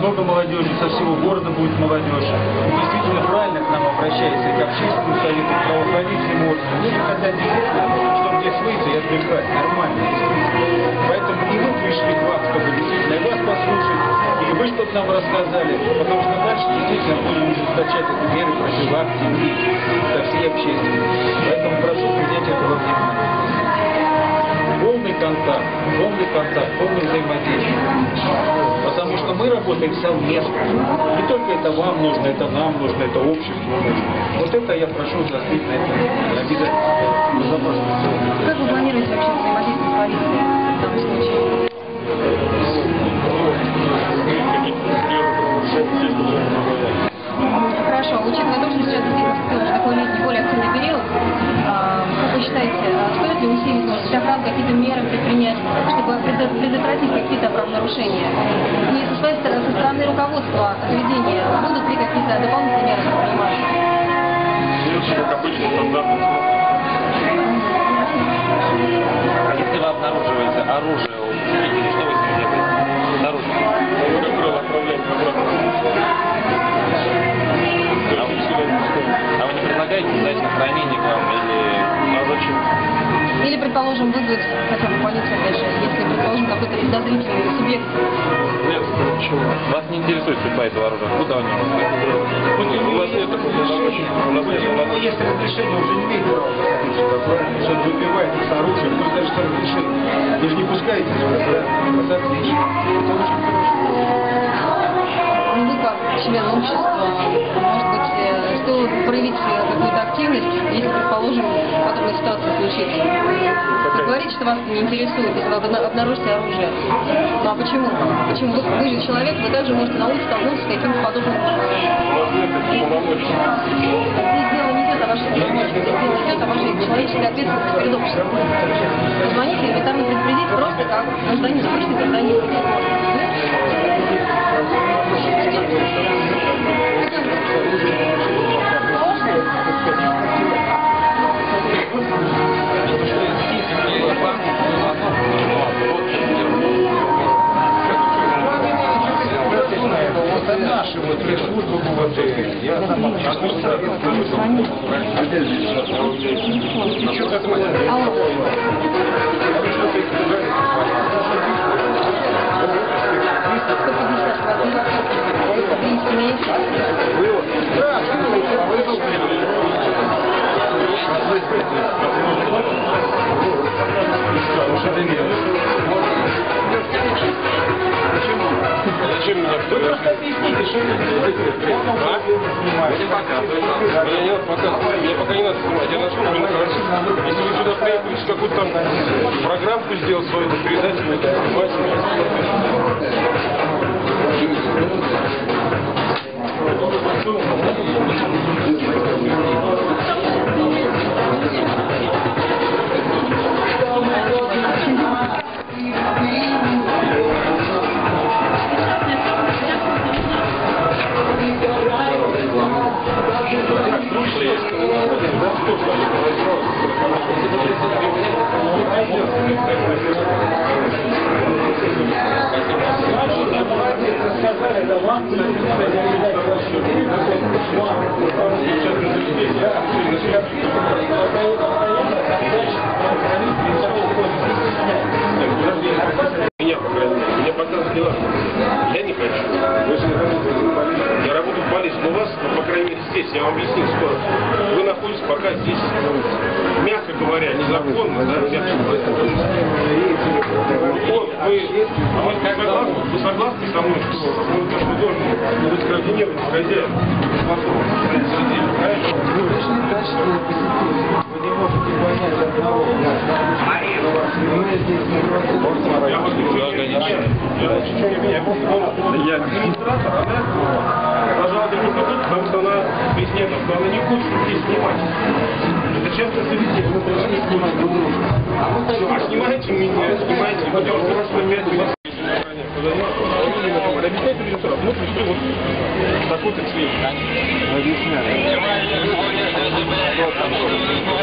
много молодежи, со всего города будет молодежь. И действительно правильно к нам обращается и к общественному совету, и к правоохранительным органам. Люди хотят действительно, чтобы здесь выйти и отдыхать нормально. Поэтому и мы пришли к вам, чтобы действительно и вас послушать, и вы что-то нам рассказали, потому что дальше действительно будем ужесточать эти меры профилактики ко всей общественности. Поэтому прошу принять это во внимание. Полный контакт, полный контакт, полное взаимодействие. Потому что мы работаем совместно. Не только это вам нужно, это нам нужно, это обществу нужно. Вот это я прошу заострить на. Безопасность. Как вы планируете вообще взаимодействовать с полицией? Предотвратить какие-то правонарушения? И со своей стороны, со стороны руководства заведения будут ли какие-то дополнительные меры приниматься? Как обычно, стандартный А если вы обнаруживаете оружие у что вы с ним делаете? Мы, как правило, отправляем обратно. А вы, не предлагаете сдать на хранение к вам или... А зачем? Или, предположим, вызвать хотя бы полицию, опять предположим, какой-то подозрительный субъект Нет, почему? Вас не интересует судьба этого оружия? Куда они У нас нет такого. У нас нет. У нас Ну, если разрешение уже не имеет права заходить сюда, правильно? Если он выпивает с оружием, пусть даже с разрешением. Вы же не пускаете сюда, правильно? Это отлично. Это очень хорошо. Ну, вы как член общества, может проявить какую-то активность, если, предположим, подобная ситуация случится. Вы говорите, что вас не интересует, если вы обна- обнаружите оружие. Ну а почему? Почему? Вы, вы же человек, вы также можете на улице столкнуться с каким-то подобным... дело не идет о вашей здесь дело идет о вашей человеческой ответственности перед обществом. Позвоните элементарно предупредить просто как гражданин, обычный гражданин. Наши вот службы ГУВД. Я сам Алло. Зачем меня Вы просто объясните, что вы делаете. А? Мне не надо. Мне пока не надо снимать. Я на службе нахожусь. Если вы сюда приехали, какую-то там программку сделать свою, то передайте мне, Меня, по. Я не хочу. Я работаю в полиции, но вас, здесь, я вам объяснил скоро. Вы находитесь пока здесь, ну, мягко говоря, незаконно, да, мягко говоря. Вот, вы, вы согласны, вы согласны со мной, что ну, то, что должен быть координированный хозяин? Вы не можете понять одного. Мы здесь не просто Я вот ничего не понимаю. Я. Я администратор, она пожалуйста, не тут, потому что она объясняет, что она не хочет здесь снимать. Это часто заведение. Мы должны снимать друг друга. А снимайте меня, снимайте, потому что просто меня Объясняйте людям сразу. Мы пришли вот такой-то целью. Thank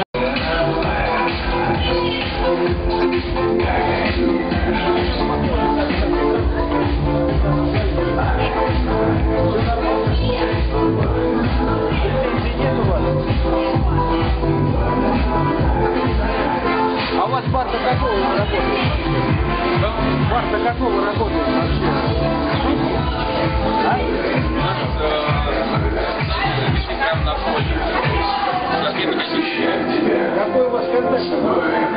Марта, какого вы работаете вообще? Прямо на входе. Конкретно какие Какой у вас контакт?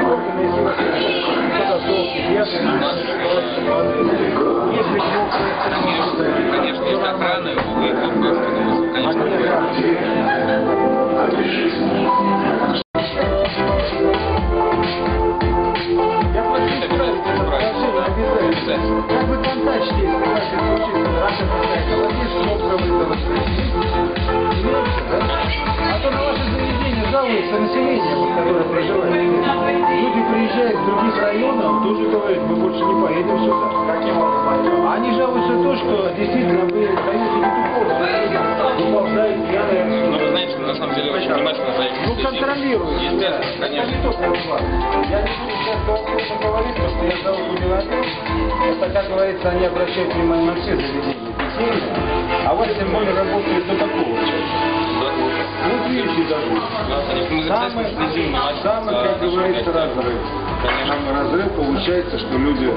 Органы, если вас кто-то должен, я контачите, если вас это случится, рака какая-то, этого Имеется, да? А то на ваше заведение жалуется население, вот, которое проживает. Люди приезжают из других районов, тут же говорят, мы больше не поедем сюда. Они жалуются то, что действительно вы даете не ту пьяные Но вы знаете, на самом деле очень внимательно за этим ну, следим. контролируйте. Естественно, да. конечно. Это не от вас. Я не буду сейчас конкретно говорить, потому что я зовут. Это, как говорится, они обращают внимание на все заведения. А вас тем более работает до такого. Вот видите даже. Самый, самый, как говорится, разрыв. Самый разрыв получается, что люди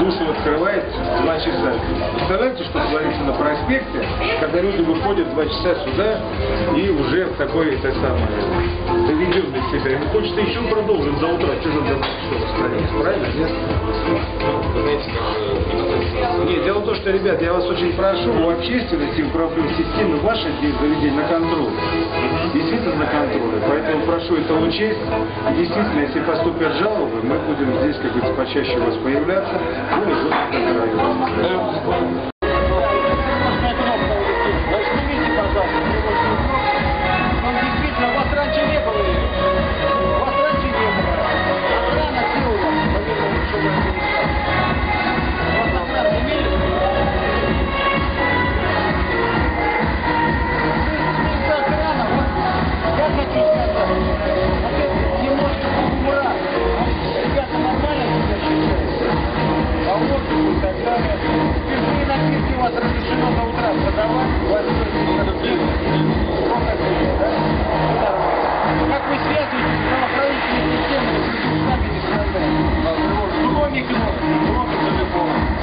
душу открывают в два часа. Представляете, что творится на проспекте, когда люди выходят два часа сюда и уже в такой, так самое, доведенный себя. Ему хочется еще продолжить до утра. Что же до что стоит? Правильно? Нет? Вы знаете, как в том, что, ребят, я вас очень прошу, у общественности, у управляющей системы, ваше здесь заведение на контроле. Действительно на контроле. Поэтому прошу это учесть. И действительно, если поступят жалобы, мы будем здесь, как говорится, почаще у вас появляться. Ну вот как район. так далее. Спиртные напитки у вас разрешено до утра продавать, у вас только да? Как вы связываете с правоохранительной системой, если вы с знаете, не страдаете? Другой микрофон, микрофон телефона.